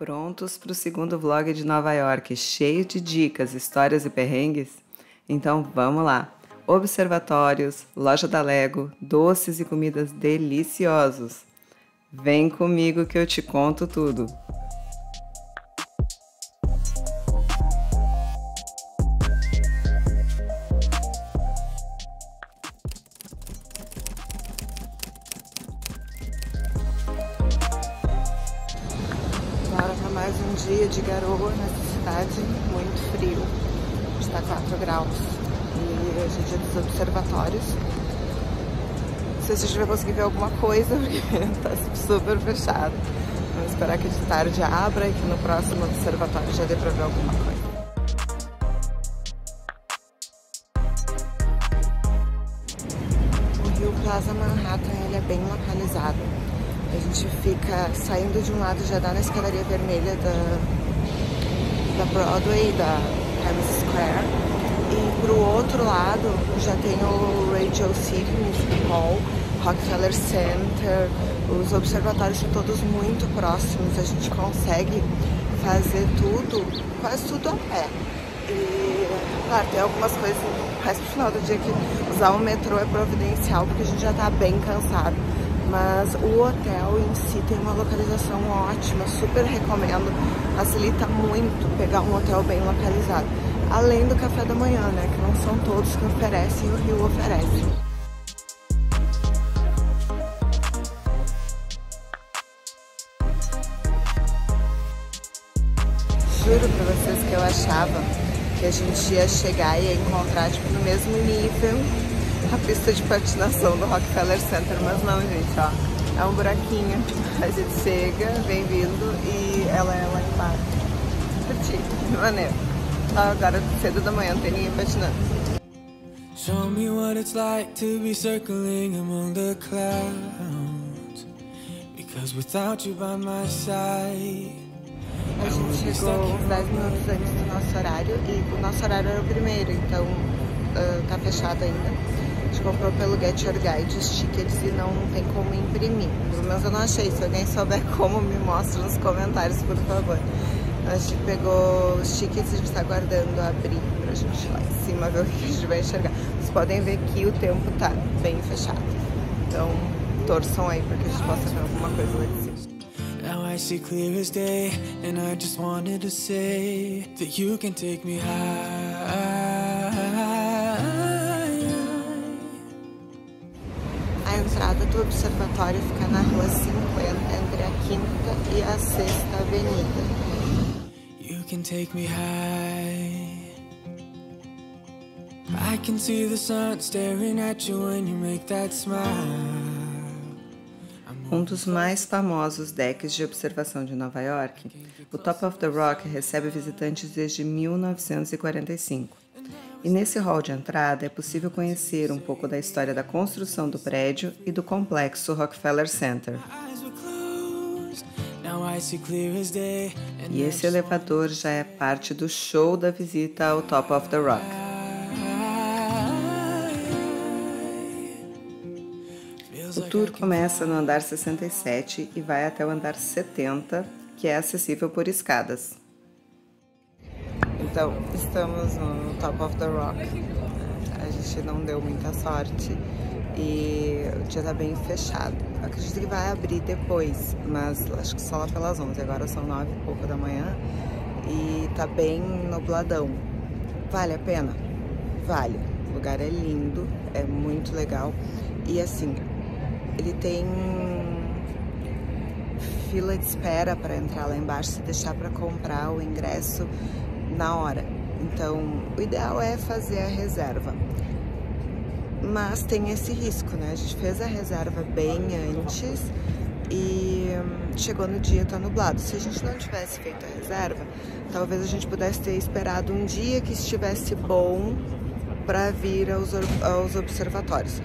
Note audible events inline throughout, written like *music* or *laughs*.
Prontos para o segundo vlog de Nova York, cheio de dicas, histórias e perrengues? Então vamos lá! Observatórios, loja da Lego, doces e comidas deliciosos. Vem comigo que eu te conto tudo. Coisa, porque está *laughs* super fechado. Vamos esperar que de tarde abra e que no próximo observatório já dê para ver alguma coisa. O Rio Plaza Manhattan ele é bem localizado a gente fica saindo de um lado, já dá na escadaria vermelha da, da Broadway, da Times Square. E pro outro lado já tem o Radio City Music Hall, Rockefeller Center. Os observatórios são todos muito próximos, a gente consegue fazer tudo, quase tudo a pé. E, claro, tem algumas coisas, mais pro final do dia que usar o metrô é providencial, porque a gente já tá bem cansado mas o hotel em si tem uma localização ótima, super recomendo, facilita muito pegar um hotel bem localizado. Além do café da manhã, né, que não são todos que oferecem, o Rio oferece. Pra vocês que eu achava que a gente ia chegar e ia encontrar, tipo, no mesmo nível a pista de patinação do Rockefeller Center, mas não, gente, ó. É um buraquinho. A gente chega, vem vindo e ela é lá embaixo. Curti, *laughs* maneiro. Tá, agora cedo da manhã, não tem ninguém patinando. Show me what it's like to be circling among the clouds Because without you by my side gente chegou uns 10 minutos antes do nosso horário e o nosso horário era o primeiro, então uh, tá fechado ainda gente comprou pelo Get Your Guide os tickets e não tem como imprimir. Pelo menos eu não achei. Se alguém souber *laughs* como, me mostra nos comentários, por favor. A gente pegou os tickets e a gente está aguardando abrir pra gente ir lá em cima ver o que a gente vai enxergar. Vocês podem ver que o tempo tá bem fechado. Então, torçam aí para que a gente possa ver alguma coisa lá de cima. See clear as day, and I just wanted to say that you can take me high. entrada do observatório fica na rua 50, entre a Quinta e a Sexta Avenida. You can take me high. I can see the sun staring at you when you make that smile. Um dos mais famosos decks de observação de Nova York, o Top of the Rock recebe visitantes desde 1945. E nesse hall de entrada é possível conhecer um pouco da história da construção do prédio e do complexo Rockefeller Center. E esse elevador já é parte do show da visita ao Top of the Rock. Tour começa no andar 67 e vai até o andar 70, que é acessível por escadas. Então, estamos no Top of the Rock. A gente não deu muita sorte e o dia tá bem fechado. acredito que vai abrir depois, mas acho que só lá pelas 11. Agora são 9 e pouco da manhã e tá bem nubladão. Vale a pena? Vale. O lugar é lindo, é muito legal. E assim, ele tem fila de espera para entrar lá embaixo, se deixar para comprar o ingresso na hora. Então, o ideal é fazer a reserva. Mas tem esse risco, né? A gente fez a reserva bem antes e hum, chegou no dia tá nublado. Se a gente não tivesse feito a reserva, talvez a gente pudesse ter esperado um dia que estivesse bom para vir aos, aos observatórios.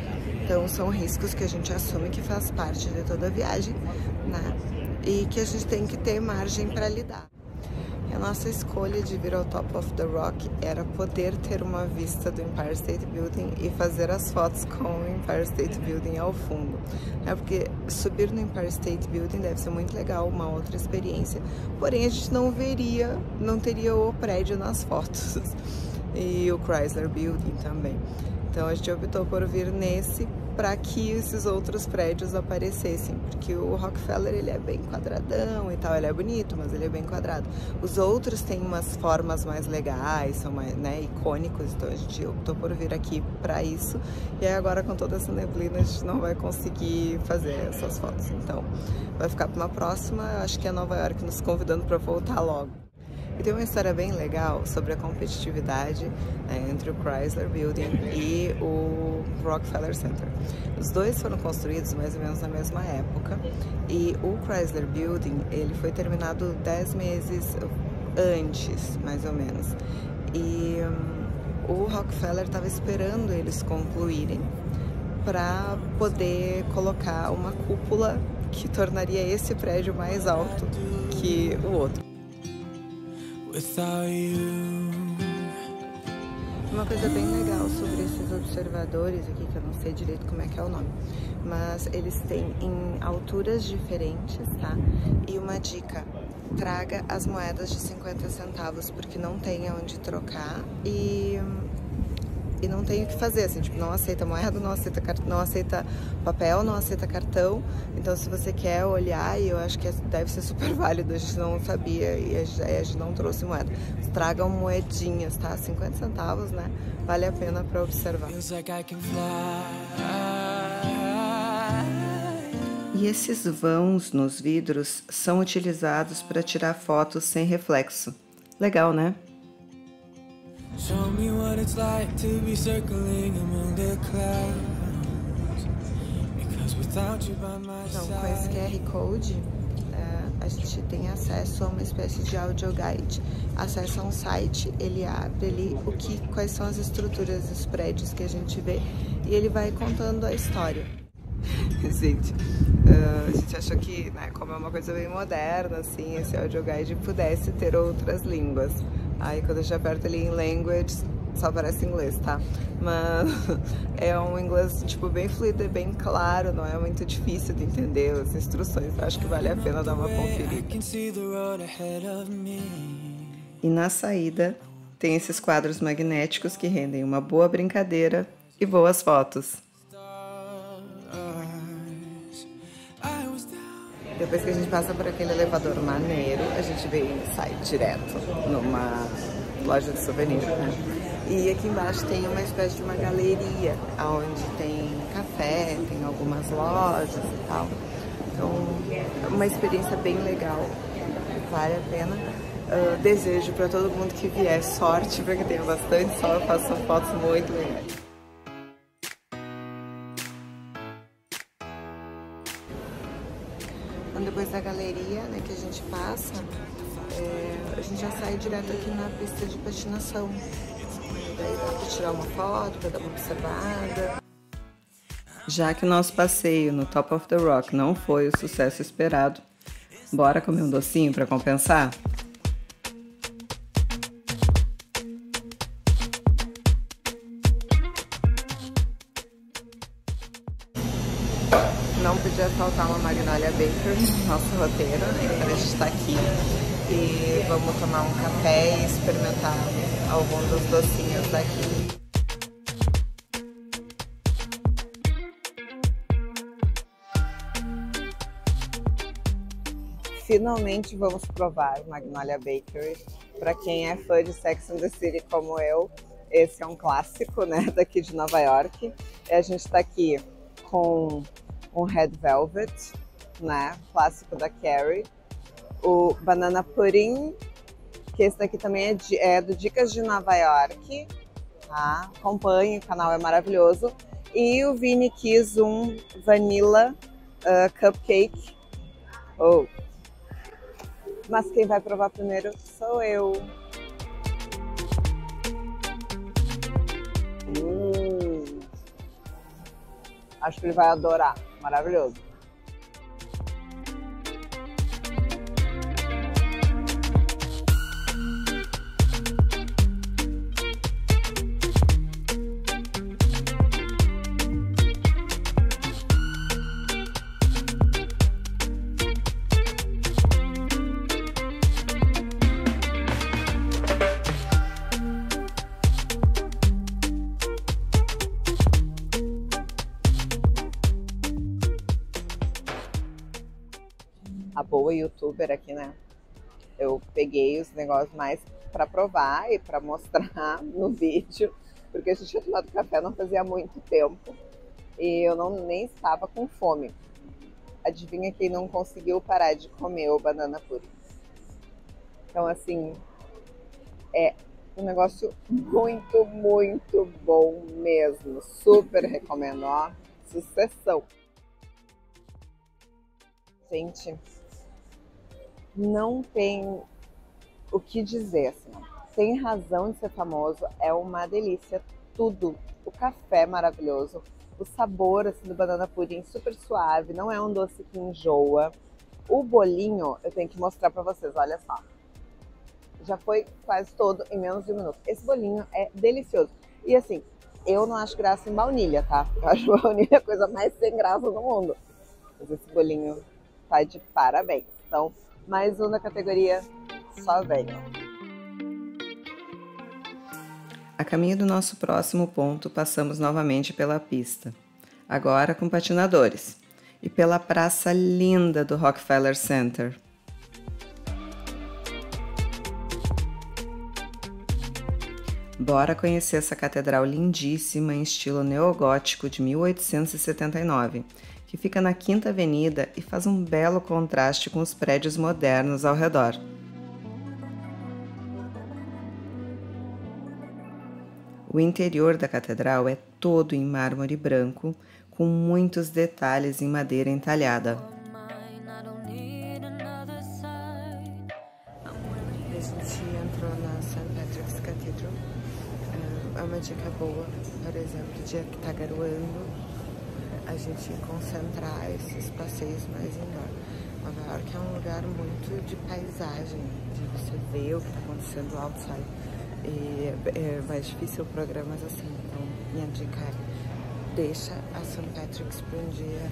Então são riscos que a gente assume que faz parte de toda a viagem, né? E que a gente tem que ter margem para lidar. nossa escolha de vir ao Top of the Rock era poder ter uma vista do Empire State Building e fazer as fotos com o Empire State Building ao fundo. É porque subir no Empire State Building deve ser muito legal, uma outra experiência. Porém, a gente não veria, não teria o prédio nas fotos. *laughs* E o Chrysler Building também. Então a gente optou por vir nesse para que esses outros prédios aparecessem, porque o Rockefeller ele é bem quadradão e tal, ele é bonito, mas ele é bem quadrado. Os outros têm umas formas mais legais, são mais né, icônicos, então a gente optou por vir aqui para isso. E aí agora com toda essa neblina a gente não vai conseguir fazer essas fotos, então vai ficar para uma próxima. Acho que é Nova York nos convidando para voltar logo. E tem uma história bem legal sobre a competitividade né, entre o Chrysler Building e o Rockefeller Center. Os dois foram construídos mais ou menos na mesma época e o Chrysler Building ele foi terminado dez meses antes, mais ou menos. E um, o Rockefeller estava esperando eles concluírem para poder colocar uma cúpula que tornaria esse prédio mais alto que o outro. Uma coisa bem legal sobre esses observadores aqui, que eu não sei direito como é que é o nome, mas eles têm em alturas diferentes, tá? E uma dica, traga as moedas de 50 centavos, porque não tem onde trocar e e não tem o que fazer, assim, tipo, não aceita moeda, não aceita, não aceita papel, não aceita cartão. Então, se você quer olhar, e eu acho que é, deve ser super *laughs* válido, a gente não sabia e a gente não trouxe moeda. Tragam moedinhas, tá? 50 centavos, né? Vale a pena para observar. E esses vãos nos vidros são utilizados para tirar fotos sem reflexo. Legal, né? Show me what it's like to be circling among the clouds. Because without you by my então, com esse QR Code, é, a gente tem acesso a uma espécie de audio guide. Acesso a um site, ele abre ali o que, quais são as estruturas dos prédios que a gente vê e ele vai contando a história. *laughs* gente, uh, a gente achou que, né, como é uma coisa bem moderna, assim, esse audio guide pudesse ter outras línguas. Aí quando a gente aperta ali em language, só aparece inglês, tá? Mas *laughs* é um inglês, tipo, bem fluido e bem claro, não é muito difícil de entender as instruções. Acho que vale a pena dar uma conferida. E na saída, tem esses quadros magnéticos que rendem uma boa brincadeira e boas fotos. Depois que a gente passa por aquele elevador maneiro, a gente vem sai direto numa loja de souvenir, né? E aqui embaixo tem uma espécie de uma galeria, onde tem café, tem algumas lojas e tal. Então, é uma experiência bem legal, vale a pena. Uh, desejo para todo mundo que vier sorte, porque tem bastante sol, eu faço fotos muito legais. Então, depois da galeria né, que a gente passa, é, a gente já sai direto aqui na pista de patinação. Daí dá pra tirar uma foto, pra dar uma observada. Já que o nosso passeio no Top of the Rock não foi o sucesso esperado, bora comer um docinho para compensar? Nosso roteiro, né? Então a gente está aqui e vamos tomar um café e experimentar algum dos docinhos daqui. Finalmente vamos provar Magnolia Bakery. Para quem é fã de Sex and the City como eu, esse é um clássico, né, *laughs* daqui de Nova York. E a gente está aqui com um Red Velvet, né? Clássico da Carrie. O Banana Pudding, que esse daqui também é, de, é do Dicas de Nova York. Tá? Acompanhe, o canal é maravilhoso. E o Vini quis um Vanilla uh, Cupcake. Oh. Mas quem vai provar primeiro sou eu. Hum. Acho que ele vai adorar maravilhoso. Aqui, né? Eu peguei os negócios mais para provar e para mostrar *laughs* no vídeo, porque a gente tinha tomado café não fazia muito tempo e eu não nem estava com fome. Adivinha quem não conseguiu parar de comer o banana puri? Então, assim, é um negócio muito, muito bom mesmo. Super recomendo, ó. Sucessão. Gente, não tem o que dizer, assim. Tem razão de ser famoso, é uma delícia, tudo. O café é maravilhoso, o sabor assim, do banana pudim super suave, não é um doce que enjoa. O bolinho, eu tenho que mostrar para vocês, olha só. Já foi quase todo em menos de um minuto. Esse bolinho é delicioso. E assim, eu não acho graça em baunilha, tá? *laughs* Eu acho baunilha a coisa mais sem graça do mundo. Mas esse bolinho tá de parabéns. Então, mais um da categoria Só Venho. A caminho do nosso próximo ponto, passamos novamente pela pista, agora com patinadores, e pela praça linda do Rockefeller Center. Bora conhecer essa catedral lindíssima em estilo neogótico de 1879, que fica na Quinta Avenida e faz um belo contraste com os prédios modernos ao redor. O interior da catedral é todo em mármore branco, com muitos detalhes em madeira entalhada. A gente entrou na St. Patrick's Cathedral. É uma dica boa, por exemplo, dia que tá garoando, a gente concentrar esses passeios mais indoor. Nova York é um lugar muito de paisagem, de você ver o que está acontecendo outside. E é mais difícil programas assim. Então, minha dica é deixa a St. Patrick's para um dia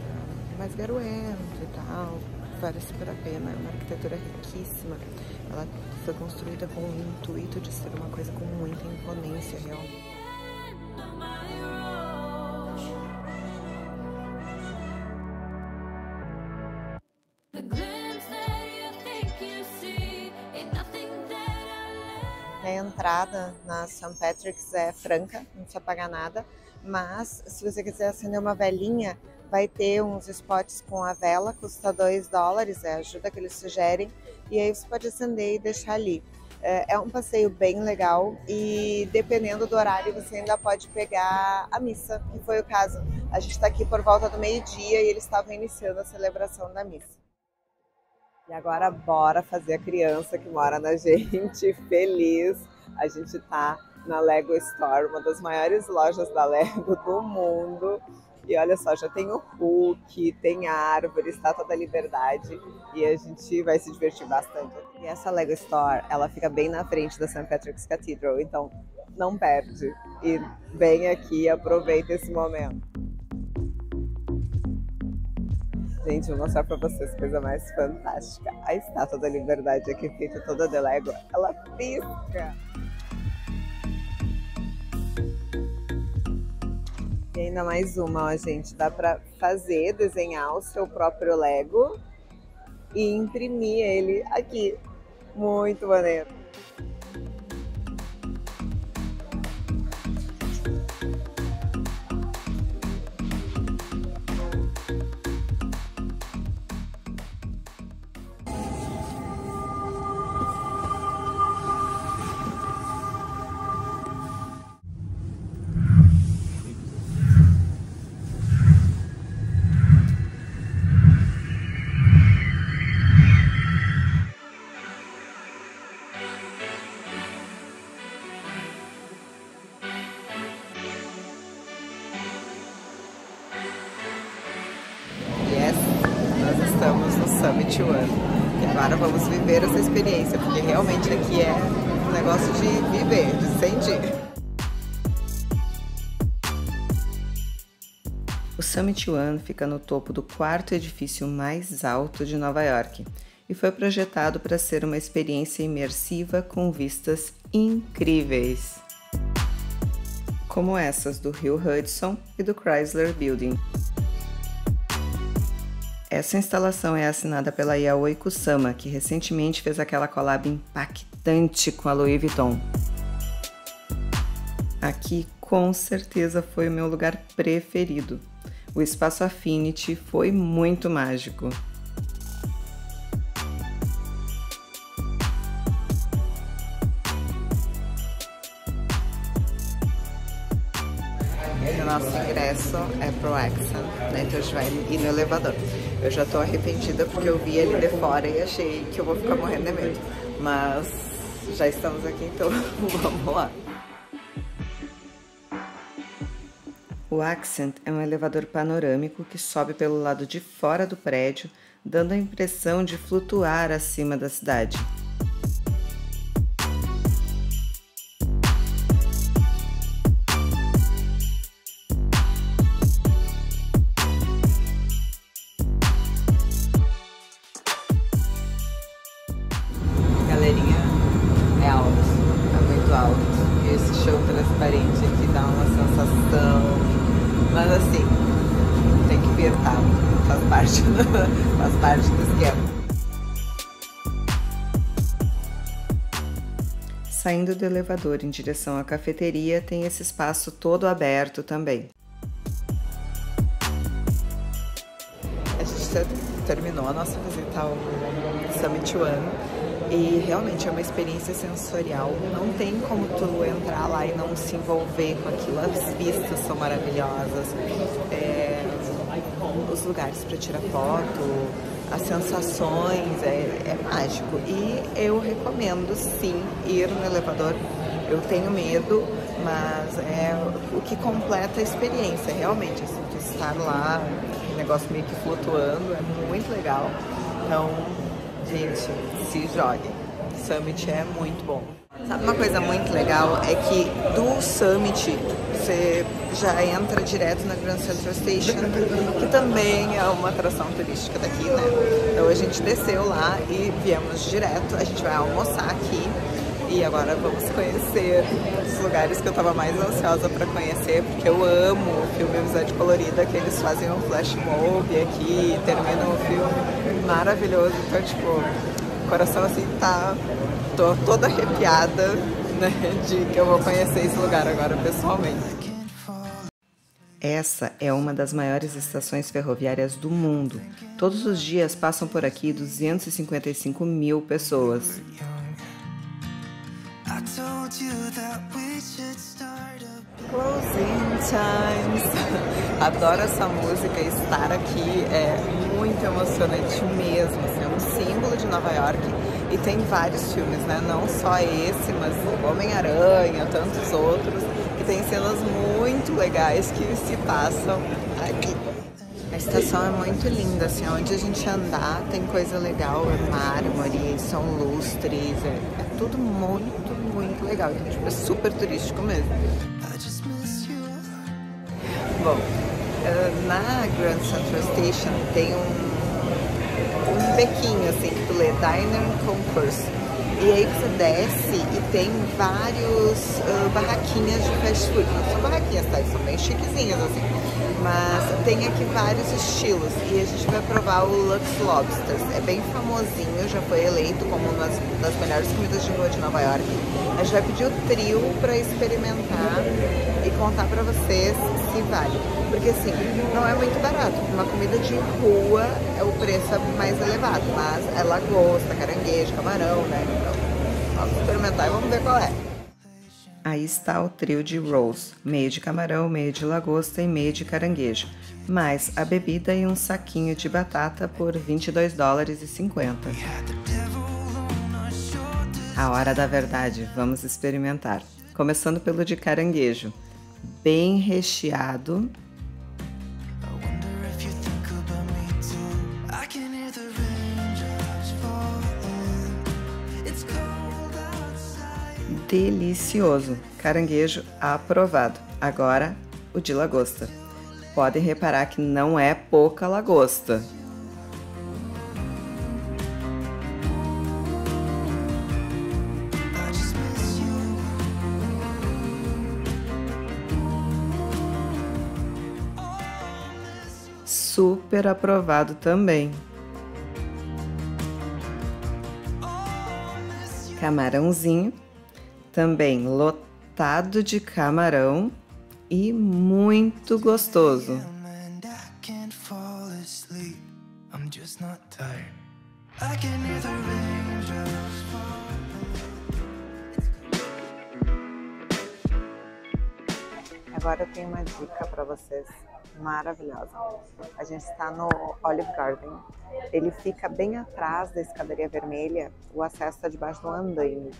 mais garoento e tal. Vale super a pena. É uma arquitetura riquíssima. Ela foi construída com o intuito de ser uma coisa com muita imponência realmente. Entrada na St. Patrick's é franca, não precisa pagar nada, mas se você quiser acender uma velinha, vai ter uns spots com a vela, custa 2 dólares, é a ajuda que eles sugerem, e aí você pode acender e deixar ali. É, é um passeio bem legal e dependendo do horário você ainda pode pegar a missa, que foi o caso. A gente está aqui por volta do meio-dia e eles estavam iniciando a celebração da missa. E agora bora fazer a criança que mora na *laughs* gente feliz. A gente tá na Lego Store, uma das maiores lojas da Lego do mundo. E olha só, já tem o Hulk, tem árvore, estátua da liberdade e a gente vai se divertir bastante. E essa Lego Store, ela fica bem na frente da St. Patrick's Cathedral, então não perde. E vem aqui e aproveita esse momento. Gente, vou mostrar pra vocês coisa mais fantástica. A estátua da liberdade aqui feita toda de Lego, ela pisca. Ainda mais uma, ó, gente. Dá pra fazer, desenhar o seu próprio Lego e imprimir ele aqui. Muito maneiro. Viver essa experiência, porque realmente aqui é um negócio de viver, de sentir. O Summit One fica no topo do quarto edifício mais alto de Nova York e foi projetado para ser uma experiência imersiva com vistas incríveis, como essas do Rio Hudson e do Chrysler Building. Essa instalação é assinada pela Yaoi Kusama, que recentemente fez aquela collab impactante com a Louis Vuitton. Aqui com certeza foi o meu lugar preferido. O espaço Affinity foi muito mágico. O nosso ingresso é pro Accent, né? Então a gente vai ir no elevador. Eu já tô arrependida porque eu vi ele de fora e achei que eu vou ficar morrendo de medo. Mas já estamos aqui, então *laughs* vamos lá. O Accent é um elevador panorâmico que sobe pelo lado de fora do prédio, dando a impressão de flutuar acima da cidade. Parte faz parte do esquema. Saindo do elevador em direção à cafeteria, tem esse espaço todo aberto também. A gente terminou a nossa visita ao Summit One e realmente é uma experiência sensorial. Não tem como tu entrar lá e não se envolver com aquilo. As vistas são maravilhosas, é, os lugares para tirar foto, as sensações, é, é mágico. E eu recomendo sim ir no elevador. Eu tenho medo, mas é o que completa a experiência, realmente. Assim, tu estar lá, o negócio meio que flutuando, é muito legal. Então, Gente, se joguem. Summit é muito bom. Sabe uma coisa muito legal? É que do Summit você já entra direto na Grand Central Station, que também é uma atração turística daqui, né? Então a gente desceu lá e viemos direto. A gente vai almoçar aqui e agora vamos conhecer os lugares que eu tava mais ansiosa para conhecer, porque eu amo o filme Amizade Colorida, que eles fazem um flash mob aqui, terminam o filme maravilhoso. Então, tipo, o coração assim tá. tô toda arrepiada, né, de que eu vou conhecer esse lugar agora pessoalmente. Essa é uma das maiores estações ferroviárias do mundo. Todos os dias passam por aqui 255 mil pessoas. Closing Times. *laughs* Adoro essa música. Estar aqui é muito emocionante mesmo. Assim, é um símbolo de Nova York. E tem vários filmes, né? Não só esse, mas Homem-Aranha, tantos outros, tem cenas muito legais que se passam aqui. A estação é muito linda, assim, onde a gente andar tem coisa legal, é mármore, são lustres, é, é tudo muito, muito legal. Então, tipo, é super turístico mesmo. Bom, eh, na Grand Central Station tem um, um bequinho, assim, que tu lê Diner Concourse. E aí você desce e tem vários uh, barraquinhas de fast food. Não são barraquinhas, tá? São bem chiquezinhas, assim. Mas tem aqui vários estilos. E a gente vai provar o Lux Lobsters. É bem famosinho, já foi eleito como uma das melhores comidas de rua de Nova York. A gente vai pedir o trio para experimentar e contar para vocês se vale. Porque assim, não é muito barato. Uma comida de rua, é o preço mais elevado. Mas é lagosta, caranguejo, camarão, né? Então, Vamos experimentar e vamos ver qual é. Aí está o trio de rolls, meio de camarão, meio de lagosta e meio de caranguejo, mais a bebida e um saquinho de batata por 22 dólares e 50. A hora da verdade, vamos experimentar. Começando pelo de caranguejo, bem recheado delicioso. Caranguejo aprovado. Agora, o de lagosta. Podem reparar que não é pouca lagosta. super aprovado também. Camarãozinho, também lotado de camarão e muito gostoso. Agora eu tenho uma dica para vocês maravilhosa. A gente está no Olive Garden. Ele fica bem atrás da escadaria vermelha, o acesso está debaixo do andaime.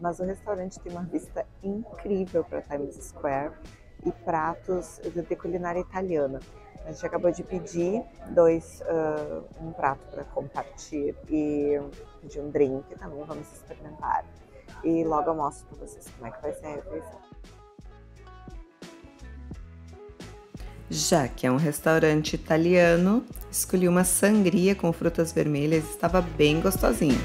Mas o restaurante tem uma vista incrível para Times Square e pratos de culinária italiana. A gente acabou de pedir dois, uh, um prato para compartilhar e pedir um drink também, vamos experimentar. E logo eu mostro para vocês como é que vai ser a refeição. Já que é um restaurante italiano, escolhi uma sangria com frutas vermelhas e estava bem gostosinho.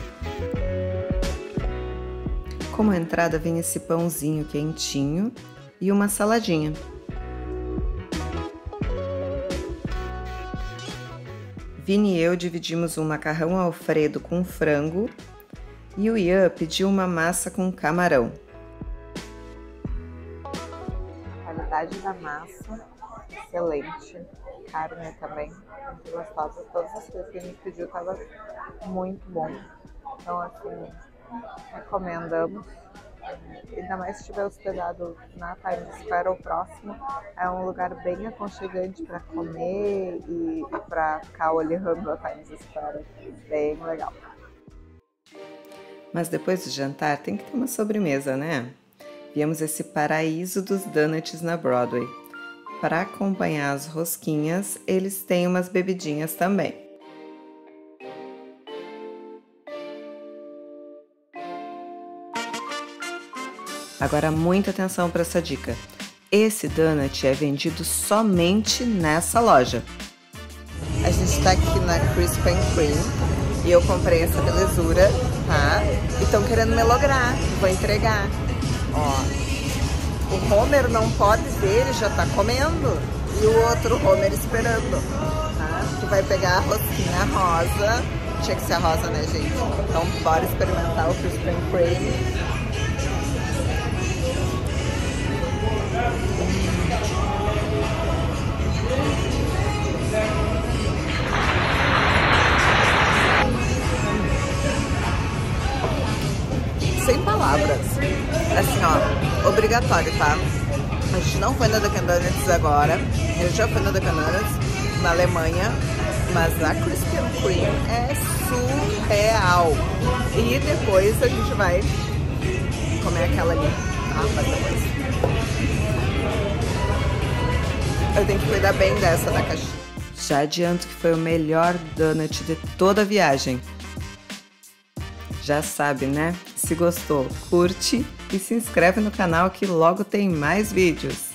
Como entrada vem esse pãozinho quentinho e uma saladinha. Vini e eu dividimos um macarrão alfredo com frango e o Ian pediu uma massa com camarão. A qualidade da massa excelente. Carne também, muito gostosa. Todas as coisas que a gente pediu estavam muito bom. Então, assim, recomendamos. Ainda mais se estiver hospedado na Times Square ou próximo, é um lugar bem aconchegante para comer e para ficar olhando a Times Square. Bem legal. Mas depois do jantar tem que ter uma sobremesa, né? Viemos esse paraíso dos donuts na Broadway. Para acompanhar as rosquinhas, eles têm umas bebidinhas também. Agora muita atenção para essa dica. Esse donut é vendido somente nessa loja. A gente está aqui na Crisp and Cream e eu comprei essa belezura, tá? E estão querendo me lograr, vou entregar. Ó, o Homer não pode ver, ele já tá comendo. E o outro Homer esperando. Tá? Que vai pegar a rosquinha rosa. Tinha que ser a rosa, né, gente? Então bora experimentar o Spring Cream. Sem obrigatório, tá? A gente não foi na Dunkin' Donuts agora, eu já fui na Dunkin' Donuts na Alemanha, mas a Krispy Kreme é surreal. E depois a gente vai comer aquela ali, tá? Mas. Eu tenho que cuidar bem dessa da caixinha. Já adianto que foi o melhor donut de toda a viagem. Já sabe, né? Se gostou, curte e se inscreve no canal que logo tem mais vídeos.